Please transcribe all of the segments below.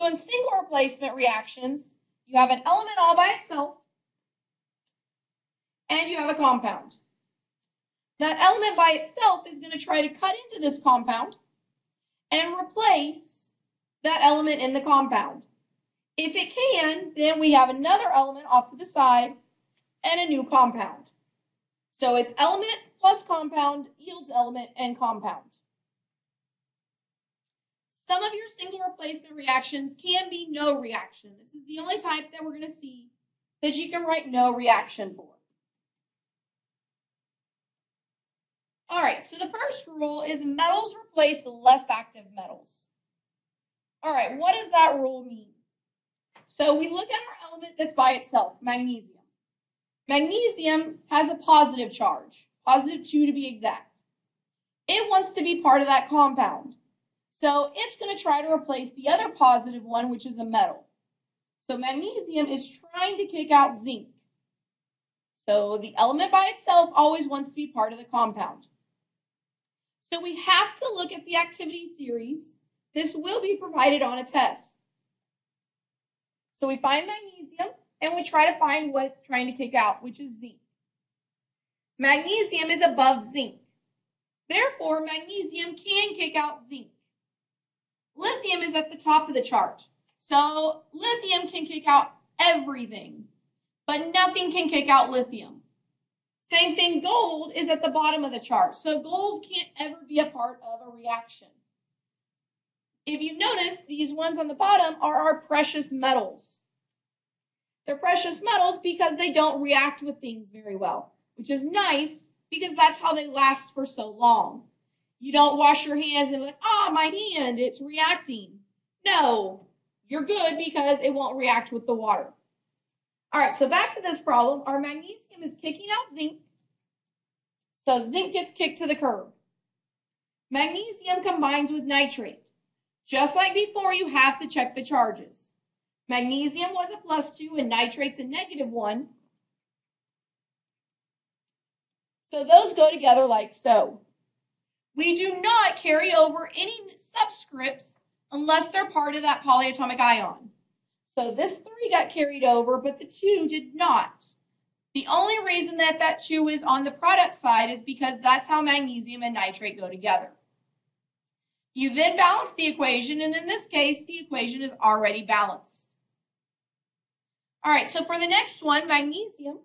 So in single replacement reactions, you have an element all by itself, and you have a compound. That element by itself is going to try to cut into this compound and replace that element in the compound. If it can, then we have another element off to the side and a new compound. So it's element plus compound yields element and compound. Some of your single replacement reactions can be no reaction. This is the only type that we're going to see that you can write no reaction for. All right, so the first rule is metals replace less active metals. All right, what does that rule mean? So we look at our element that's by itself, magnesium. Magnesium has a positive charge, positive 2 to be exact. It wants to be part of that compound. So it's going to try to replace the other positive one, which is a metal. So magnesium is trying to kick out zinc. So the element by itself always wants to be part of the compound. So we have to look at the activity series. This will be provided on a test. So we find magnesium and we try to find what it's trying to kick out, which is zinc. Magnesium is above zinc. Therefore, magnesium can kick out zinc. Lithium is at the top of the chart. So lithium can kick out everything, but nothing can kick out lithium. Same thing, gold is at the bottom of the chart. So gold can't ever be a part of a reaction. If you notice, these ones on the bottom are our precious metals. They're precious metals because they don't react with things very well, which is nice because that's how they last for so long. You don't wash your hands and like, ah, my hand, it's reacting. No, you're good because it won't react with the water. All right, so back to this problem. Our magnesium is kicking out zinc. So zinc gets kicked to the curb. Magnesium combines with nitrate. Just like before, you have to check the charges. Magnesium was a plus 2 and nitrate's a negative 1. So those go together like so. We do not carry over any subscripts unless they're part of that polyatomic ion. So this 3 got carried over, but the 2 did not. The only reason that that 2 is on the product side is because that's how magnesium and nitrate go together. You then balance the equation, and in this case, the equation is already balanced. All right, so for the next one, magnesium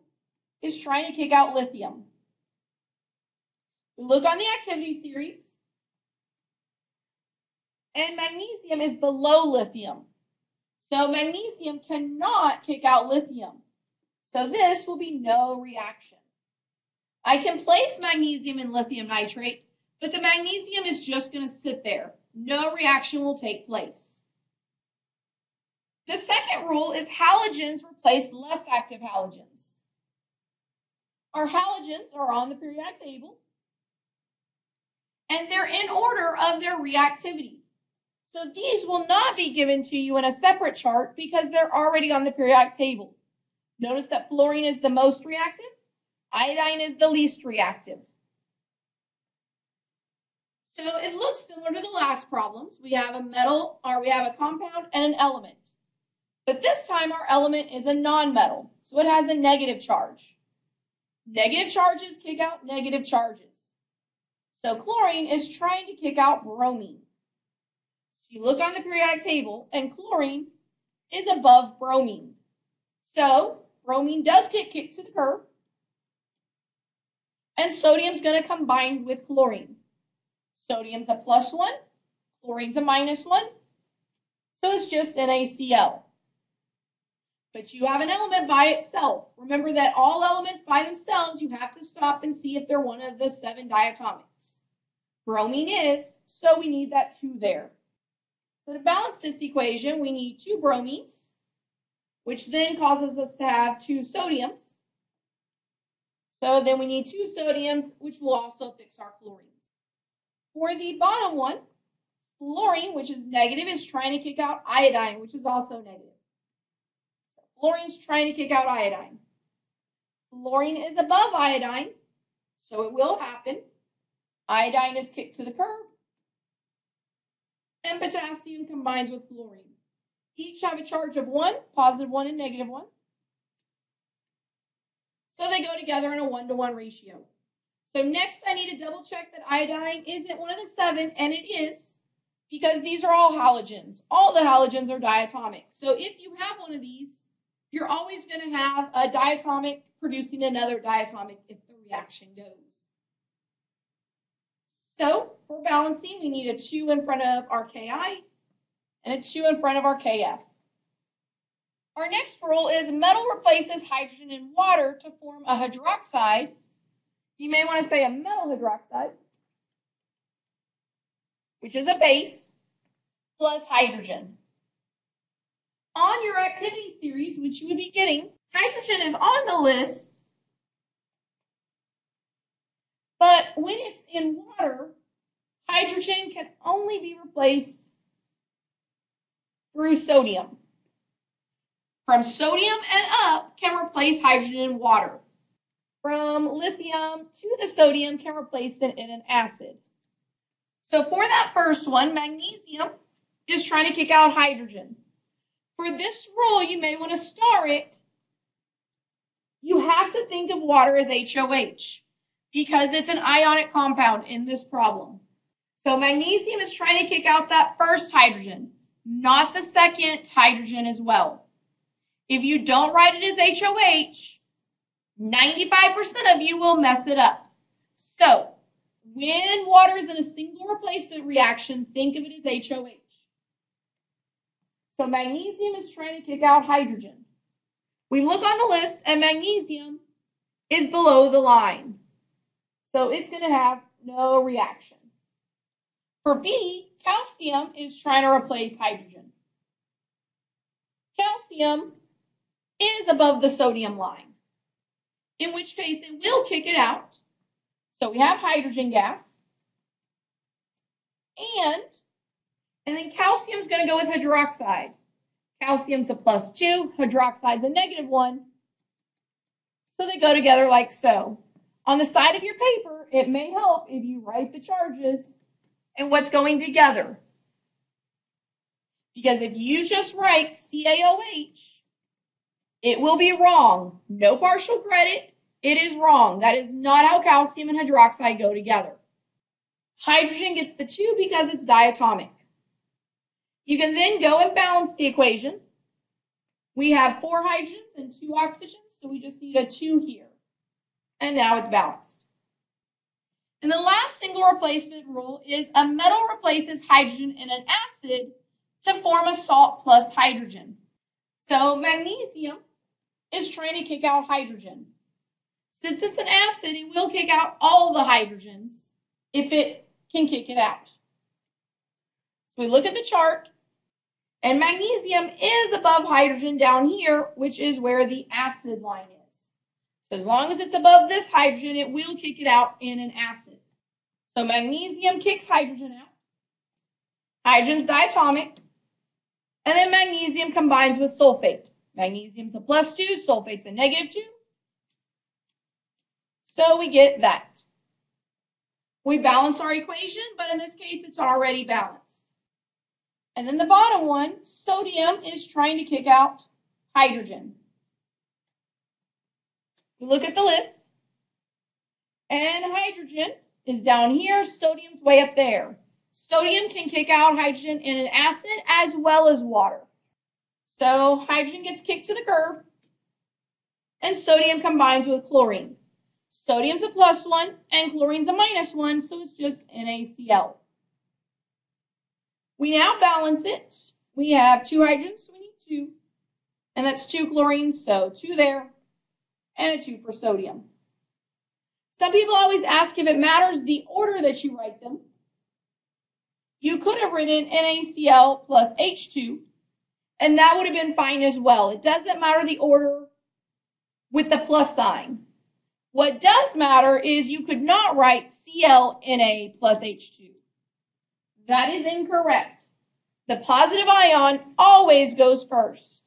is trying to kick out lithium. Look on the activity series, and magnesium is below lithium. So magnesium cannot kick out lithium. So this will be no reaction. I can place magnesium in lithium nitrate, but the magnesium is just going to sit there. No reaction will take place. The second rule is halogens replace less active halogens. Our halogens are on the periodic table, and they're in order of their reactivity. So these will not be given to you in a separate chart because they're already on the periodic table. Notice that fluorine is the most reactive, iodine is the least reactive. So it looks similar to the last problems. We have a metal, or we have a compound and an element. But this time our element is a nonmetal, so it has a negative charge. Negative charges kick out negative charges. So chlorine is trying to kick out bromine. So you look on the periodic table, and chlorine is above bromine. So bromine does get kicked to the curb, and sodium's going to combine with chlorine. Sodium's a plus one, chlorine's a minus one, so it's just NaCl. But you have an element by itself. Remember that all elements by themselves, you have to stop and see if they're one of the seven diatomics. Bromine is, so we need that two there. So to balance this equation, we need two bromines, which then causes us to have two sodiums. So then we need two sodiums, which will also fix our chlorine. For the bottom one, fluorine, which is negative, is trying to kick out iodine, which is also negative. So fluorine's trying to kick out iodine. Fluorine is above iodine, so it will happen. Iodine is kicked to the curb, and potassium combines with fluorine. each have a charge of 1, positive 1 and negative 1. So they go together in a 1 to 1 ratio. So next I need to double check that iodine isn't one of the seven, and it is because these are all halogens. All the halogens are diatomic. So if you have one of these, you're always going to have a diatomic producing another diatomic if the reaction goes. So for balancing, we need a 2 in front of our KI and a 2 in front of our KF. Our next rule is metal replaces hydrogen in water to form a hydroxide. You may want to say a metal hydroxide, which is a base, plus hydrogen. On your activity series, which you would be getting, hydrogen is on the list, but when it's in water, hydrogen can only be replaced through sodium. From sodium and up can replace hydrogen in water. From lithium to the sodium can replace it in an acid. So for that first one, magnesium is trying to kick out hydrogen. For this rule, you may want to star it. You have to think of water as HOH because it's an ionic compound in this problem. So magnesium is trying to kick out that first hydrogen, not the second hydrogen as well. If you don't write it as HOH, 95% of you will mess it up. So when water is in a single replacement reaction, think of it as HOH. So magnesium is trying to kick out hydrogen. We look on the list and magnesium is below the line. So it's going to have no reaction. For B, calcium is trying to replace hydrogen. Calcium is above the sodium line, in which case it will kick it out. So we have hydrogen gas. And, and then calcium is going to go with hydroxide. Calcium's a plus 2, hydroxide's a negative 1. So they go together like so. On the side of your paper, it may help if you write the charges and what's going together. Because if you just write CaOH, it will be wrong. No partial credit. It is wrong. That is not how calcium and hydroxide go together. Hydrogen gets the 2 because it's diatomic. You can then go and balance the equation. We have four hydrogens and two oxygens, so we just need a 2 here. And now it's balanced. And the last single replacement rule is a metal replaces hydrogen in an acid to form a salt plus hydrogen. So magnesium is trying to kick out hydrogen. Since it's an acid, it will kick out all the hydrogens if it can kick it out. We look at the chart, and magnesium is above hydrogen down here, which is where the acid line is. As long as it's above this hydrogen, it will kick it out in an acid. So magnesium kicks hydrogen out. Hydrogen's diatomic. And then magnesium combines with sulfate. Magnesium's a plus 2, sulfate's a negative 2. So we get that. We balance our equation, but in this case, it's already balanced. And then the bottom one, sodium is trying to kick out hydrogen. Look at the list, and hydrogen is down here, sodium's way up there. Sodium can kick out hydrogen in an acid as well as water. So hydrogen gets kicked to the curb, and sodium combines with chlorine. Sodium's a plus one, and chlorine's a minus one, so it's just NaCl. We now balance it. We have two hydrogens, so we need two. And that's two chlorines, so two there, and a two for sodium. Some people always ask if it matters the order that you write them. You could have written NaCl plus H2, and that would have been fine as well. It doesn't matter the order with the plus sign. What does matter is you could not write ClNa plus H2. That is incorrect. The positive ion always goes first.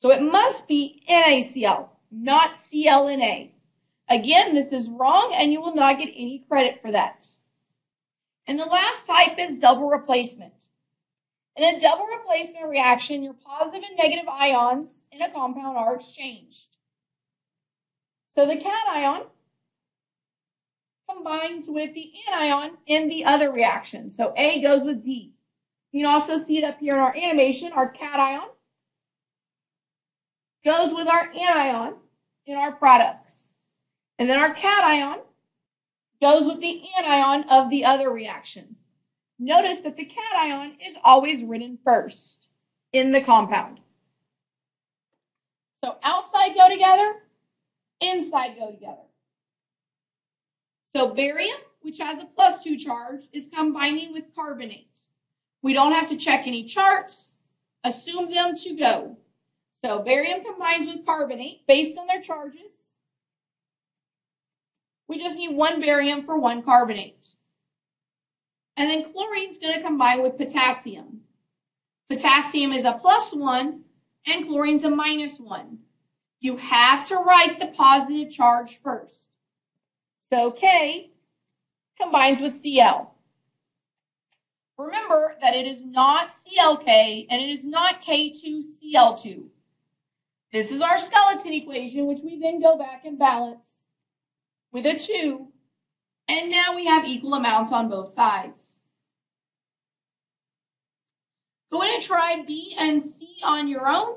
So it must be NaCl, not ClNa. Again, this is wrong and you will not get any credit for that. And the last type is double replacement. In a double replacement reaction, your positive and negative ions in a compound are exchanged. So the cation combines with the anion in the other reaction. So A goes with D. You can also see it up here in our animation. Our cation goes with our anion in our products. And then our cation goes with the anion of the other reaction. Notice that the cation is always written first in the compound. So outside go together, inside go together. So barium, which has a plus two charge, is combining with carbonate. We don't have to check any charts, assume them to go. So barium combines with carbonate based on their charges. We just need one barium for one carbonate. And then chlorine is going to combine with potassium. Potassium is a plus one and chlorine's a minus one. You have to write the positive charge first. So K combines with Cl. Remember that it is not CLK and it is not K2Cl2. This is our skeleton equation, which we then go back and balance with a 2. And now we have equal amounts on both sides. Go ahead and try B and C on your own.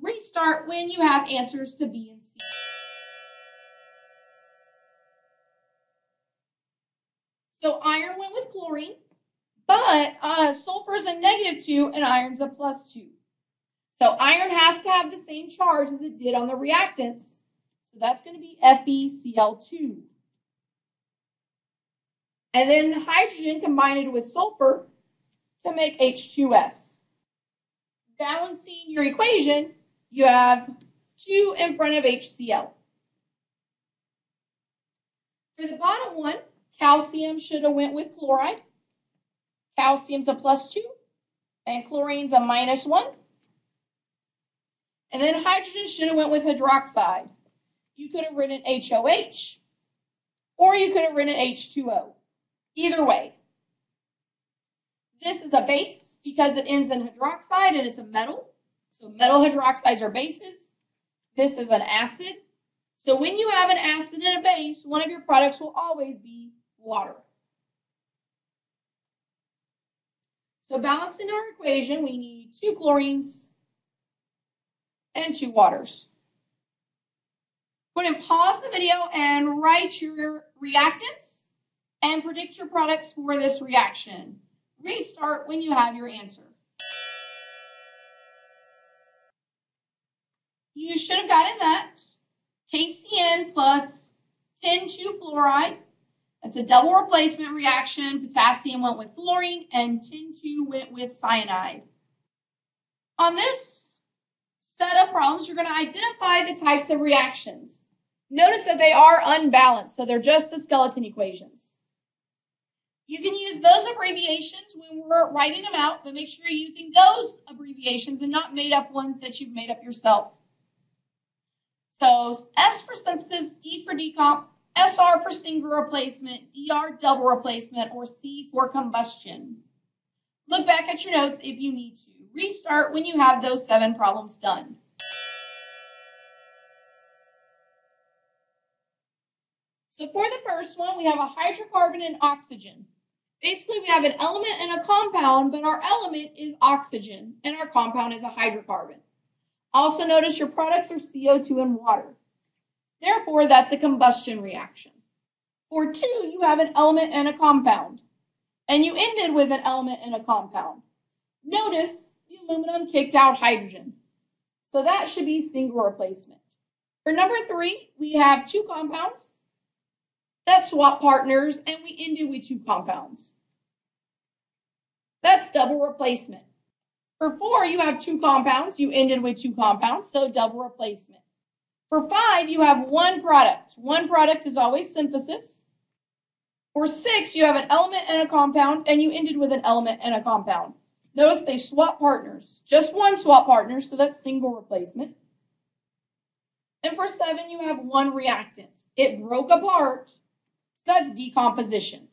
Restart when you have answers to B and C. So iron went with chlorine. But uh, sulfur is a negative 2 and iron's a plus 2. So iron has to have the same charge as it did on the reactants. So that's going to be FeCl2. And then hydrogen combined with sulfur to make H2S. Balancing your equation, you have 2 in front of HCl. For the bottom one, calcium should have went with chloride. Calcium's a plus 2, and chlorine's a minus 1. And then hydrogen should have went with hydroxide. You could have written HOH, or you could have written H2O. Either way. This is a base because it ends in hydroxide and it's a metal. So metal hydroxides are bases. This is an acid. So when you have an acid and a base, one of your products will always be water. So balancing our equation, we need two chlorines and two waters. Go ahead and pause the video and write your reactants and predict your products for this reaction. Restart when you have your answer. You should have gotten that. KCN plus tin 2 fluoride it's a double replacement reaction. Potassium went with fluorine and tin 2 went with cyanide. On this set of problems, you're going to identify the types of reactions. Notice that they are unbalanced, so they're just the skeleton equations. You can use those abbreviations when we're writing them out, but make sure you're using those abbreviations and not made up ones that you've made up yourself. So S for synthesis, D for decomp, SR for single replacement, DR double replacement, or C for combustion. Look back at your notes if you need to. Restart when you have those seven problems done. So for the first one, we have a hydrocarbon and oxygen. Basically, we have an element and a compound, but our element is oxygen, and our compound is a hydrocarbon. Also notice your products are CO2 and water. Therefore, that's a combustion reaction. For two, you have an element and a compound. And you ended with an element and a compound. Notice aluminum kicked out hydrogen. So that should be single replacement. For number three, we have two compounds that swap partners, and we ended with two compounds. That's double replacement. For four, you have two compounds. You ended with two compounds, so double replacement. For five, you have one product. One product is always synthesis. For six, you have an element and a compound, and you ended with an element and a compound. Notice they swap partners. Just one swap partner, so that's single replacement. And for seven, you have one reactant. It broke apart, so that's decomposition.